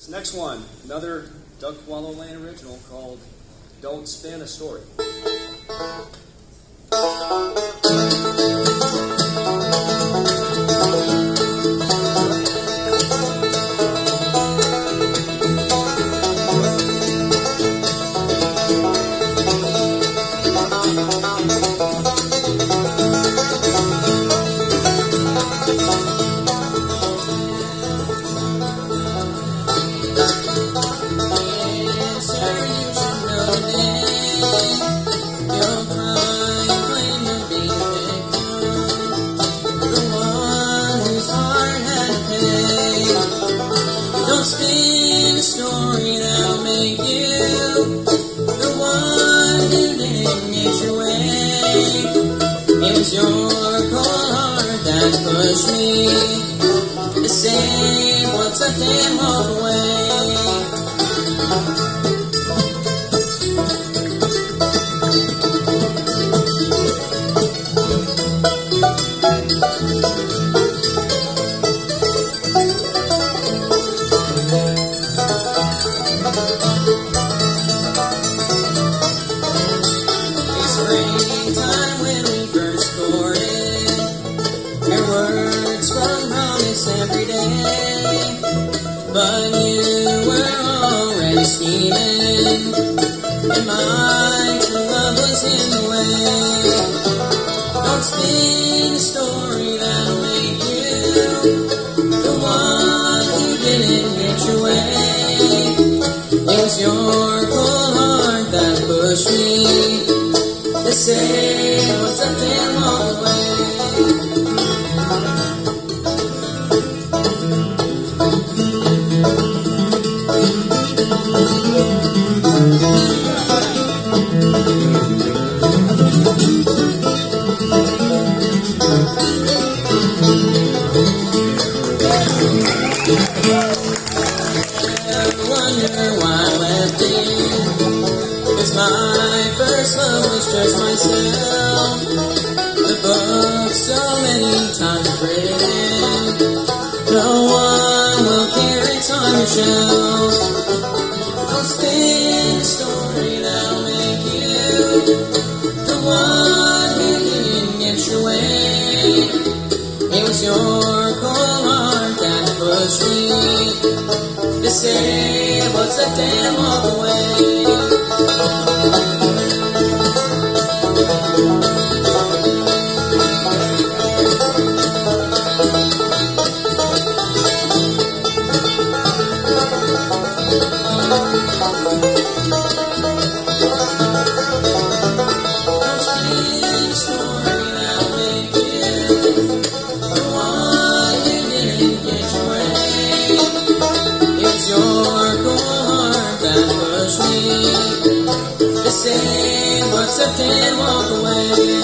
This next one, another Duck Wallow Lane original called Don't Spin a Story. Get your cold heart that pushed me to say left and walk away. Pushed me. To say what's up and walk away. My first was just myself. The book so many times written. No one will care it's on your shelf. Don't spin a story that'll make you the one get your way. It was your cold heart that pushed me to say what's left and walk away. accept and walk away.